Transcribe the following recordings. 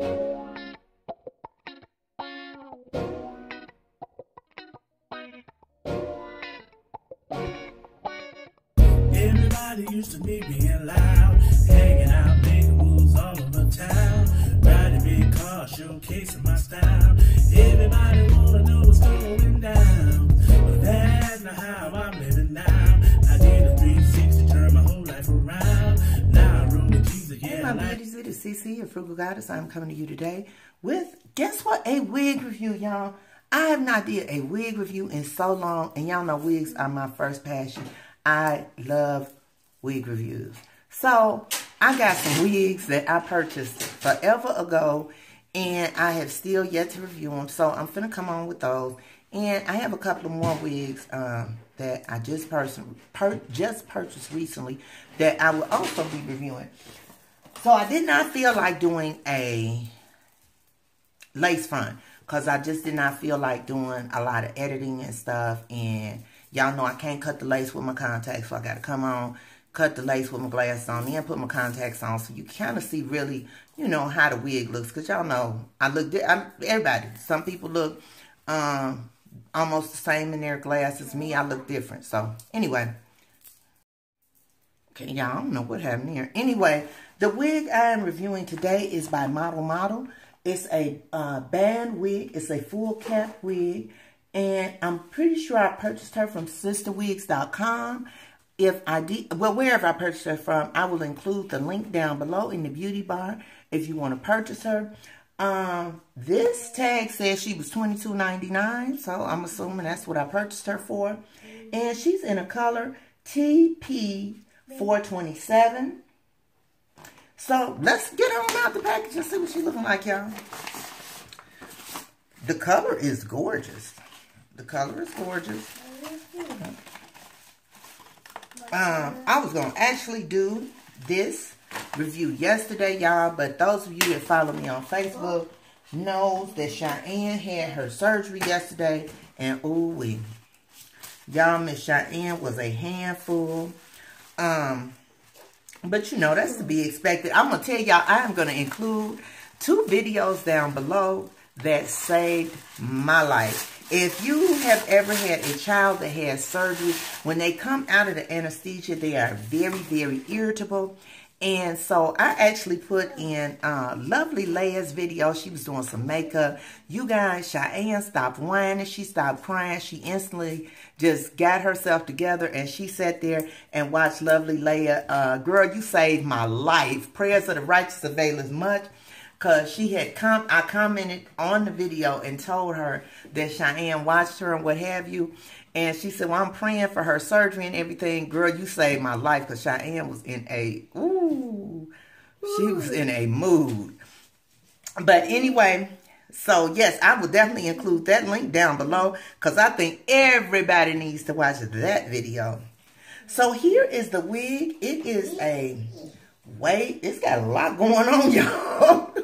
Everybody CeeCee and Frugal Goddess. I'm coming to you today with, guess what? A wig review, y'all. I have not did a wig review in so long, and y'all know wigs are my first passion. I love wig reviews. So, I got some wigs that I purchased forever ago, and I have still yet to review them. So, I'm finna come on with those. And I have a couple of more wigs um, that I just, person, per, just purchased recently that I will also be reviewing. So I did not feel like doing a lace front because I just did not feel like doing a lot of editing and stuff. And y'all know I can't cut the lace with my contacts, so I got to come on, cut the lace with my glasses on, then put my contacts on, so you kind of see really, you know, how the wig looks. Because y'all know I look, I'm, everybody, some people look um, almost the same in their glasses. Me, I look different. So anyway. Okay, y'all, I don't know what happened here. Anyway, the wig I am reviewing today is by Model Model. It's a uh, band wig. It's a full cap wig. And I'm pretty sure I purchased her from sistawigs.com. If I did, well, wherever I purchased her from, I will include the link down below in the beauty bar if you want to purchase her. Um, this tag says she was $22.99, so I'm assuming that's what I purchased her for. And she's in a color TP427. So let's get on out the package and see what she's looking like, y'all. The color is gorgeous. The color is gorgeous. Um, I was going to actually do this review yesterday, y'all. But those of you that follow me on Facebook knows that Cheyenne had her surgery yesterday. And ooh wee. Y'all, Miss Cheyenne was a handful. Um, but you know, that's to be expected. I'm going to tell y'all, I am going to include two videos down below that saved my life. If you have ever had a child that has surgery, when they come out of the anesthesia, they are very, very irritable. And so I actually put in uh, lovely Leia's video. She was doing some makeup. You guys, Cheyenne stopped whining. She stopped crying. She instantly just got herself together and she sat there and watched lovely Leia. Uh, girl, you saved my life. Prayers of the righteous avail as much. Cause she had come, I commented on the video and told her that Cheyenne watched her and what have you. And she said, well, I'm praying for her surgery and everything. Girl, you saved my life. Cause Cheyenne was in a, ooh, she was in a mood. But anyway, so yes, I will definitely include that link down below. Cause I think everybody needs to watch that video. So here is the wig. It is a wait. It's got a lot going on, y'all.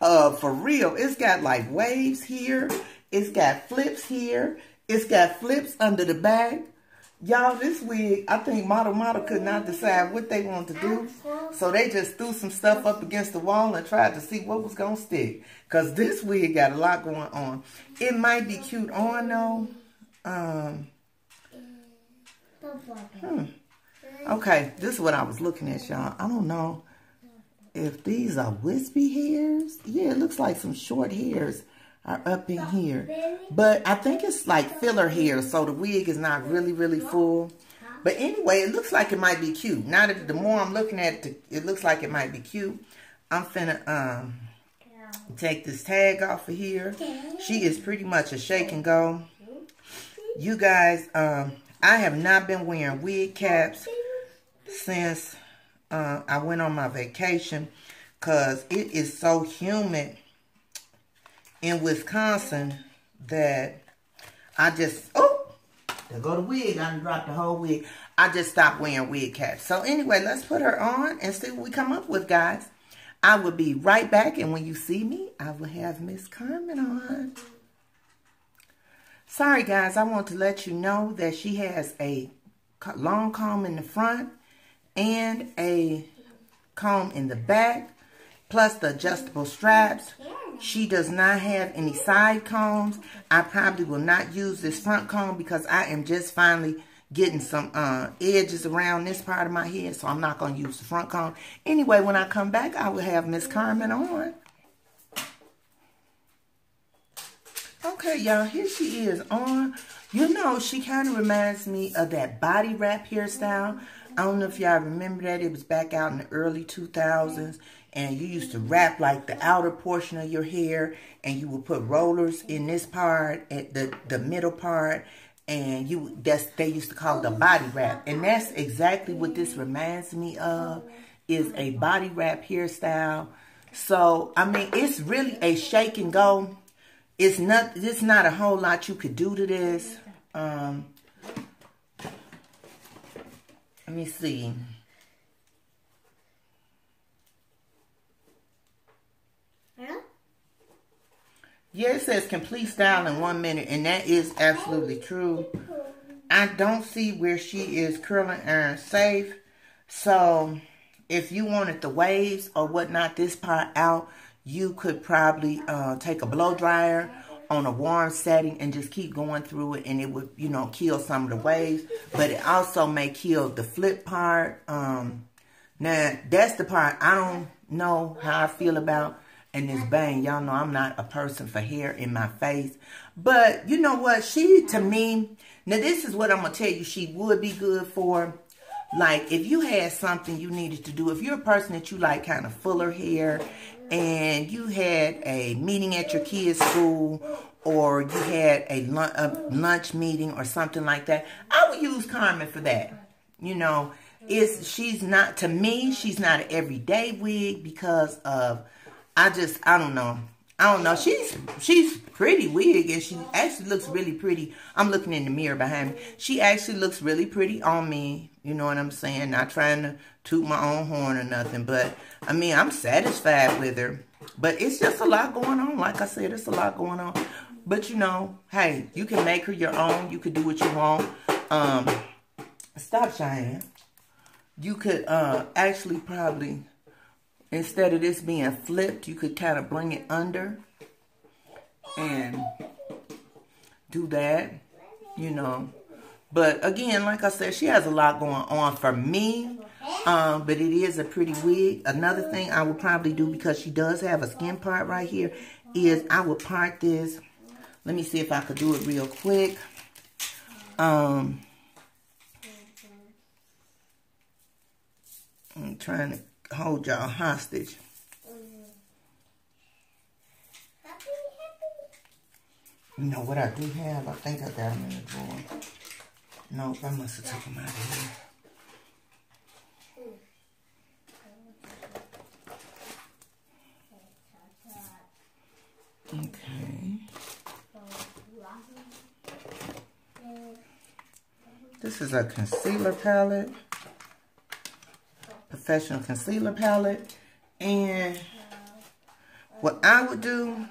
uh, for real, it's got like waves here. It's got flips here. It's got flips under the back. Y'all, this wig, I think Model Model could not decide what they want to do. So they just threw some stuff up against the wall and tried to see what was going to stick. Because this wig got a lot going on. It might be cute on, though. Um, hmm. Okay, this is what I was looking at, y'all. I don't know if these are wispy hairs. Yeah, it looks like some short hairs are up in here. But I think it's like filler hair, so the wig is not really, really full. But anyway, it looks like it might be cute. Now that the more I'm looking at it, it looks like it might be cute. I'm finna um take this tag off of here. She is pretty much a shake and go. You guys, um, I have not been wearing wig caps since uh, I went on my vacation because it is so humid in Wisconsin that I just, oh, there go the wig. I dropped the whole wig. I just stopped wearing wig caps. So anyway, let's put her on and see what we come up with, guys. I will be right back, and when you see me, I will have Miss Carmen on. Sorry, guys, I want to let you know that she has a long comb in the front and a comb in the back. plus the adjustable straps. She does not have any side combs. I probably will not use this front comb because I am just finally getting some uh, edges around this part of my head. So I'm not going to use the front comb. Anyway, when I come back, I will have Miss Carmen on. Okay, y'all, here she is on. You know, she kind of reminds me of that body wrap hairstyle. I don't know if y'all remember that. It was back out in the early 2000s. And you used to wrap like the outer portion of your hair. And you would put rollers in this part, at the, the middle part. And you that's they used to call it a body wrap. And that's exactly what this reminds me of. Is a body wrap hairstyle. So, I mean, it's really a shake and go. It's not, it's not a whole lot you could do to this. Um, let me see. Yeah, it says complete style in one minute, and that is absolutely true. I don't see where she is curling iron safe. So, if you wanted the waves or whatnot, this part out, you could probably uh, take a blow dryer on a warm setting and just keep going through it and it would, you know, kill some of the waves. But it also may kill the flip part. Um, now, that's the part I don't know how I feel about in this bang. Y'all know I'm not a person for hair in my face. But you know what? She, to me, now this is what I'm going to tell you she would be good for. Like, if you had something you needed to do, if you're a person that you like kind of fuller hair and you had a meeting at your kid's school or you had a, lunch meeting or something like that, I would use Carmen for that. You know, it's she's not to me, she's not an everyday wig because of I just I don't know. I don't know. She's she's pretty wig and she actually looks really pretty. I'm looking in the mirror behind me. She actually looks really pretty on me. You know what I'm saying? Not trying to toot my own horn or nothing. But, I mean, I'm satisfied with her. But it's just a lot going on. Like I said, it's a lot going on. But, you know, hey, you can make her your own. You could do what you want. Um, Stop, Cheyenne. You could uh, actually probably, instead of this being flipped, you could kind of bring it under and do that, you know. But again, like I said, she has a lot going on for me. Um, but it is a pretty wig. Another thing I would probably do because she does have a skin part right here is I would part this. Let me see if I could do it real quick. Um, I'm trying to hold y'all hostage. You know what I do have? I think I got them in the drawer. Nope, I must have took them out of here. Okay. This is a concealer palette. Professional concealer palette. And what I would do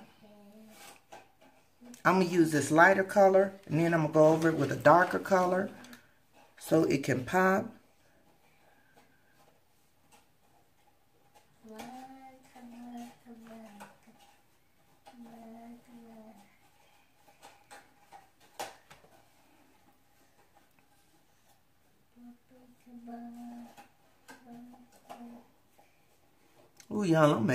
I'm going to use this lighter color, and then I'm going to go over it with a darker color so it can pop. Ooh, y'all, I'm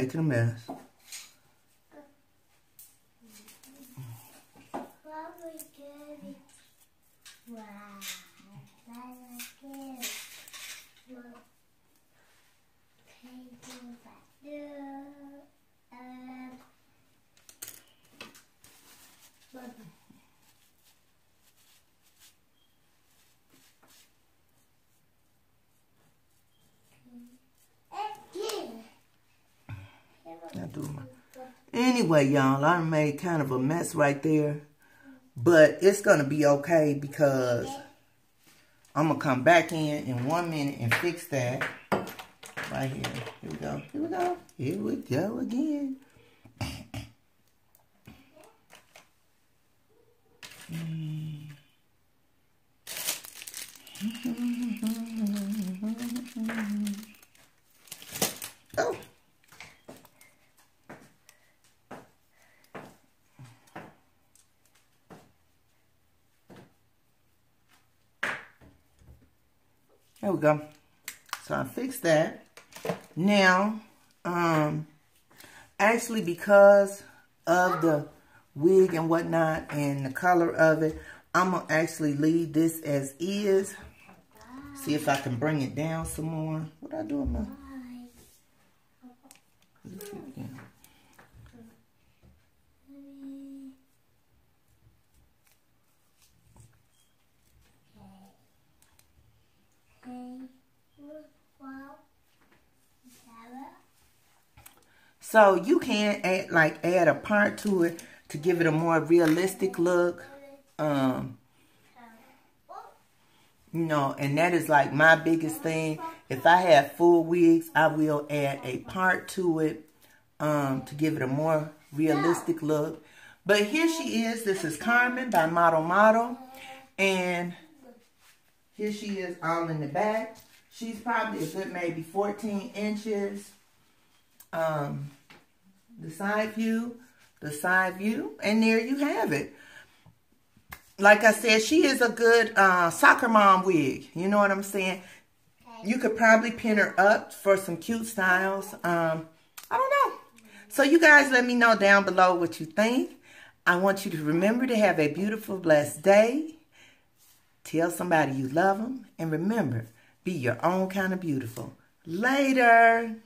a mess. Anyway, y'all, I made kind of a mess right there. But it's going to be okay because I'm going to come back in in one minute and fix that. Right here. Here we go. Here we go. Here we go again. oh. There we go. So I fixed that. Now, um, actually because of the wig and whatnot and the color of it, I'm going to actually leave this as is. See if I can bring it down some more. What I do, my... So you can add like add a part to it to give it a more realistic look. Um, you know, and that is like my biggest thing. If I have full wigs, I will add a part to it um, to give it a more realistic look. But here she is. This is Carmen by Model Model. And here she is all in the back. She's probably a good maybe 14 inches. Um, the side view, the side view, and there you have it. Like I said, she is a good uh, soccer mom wig. You know what I'm saying? You could probably pin her up for some cute styles. Um, I don't know. So you guys let me know down below what you think. I want you to remember to have a beautiful, blessed day. Tell somebody you love them. And remember, be your own kind of beautiful. Later.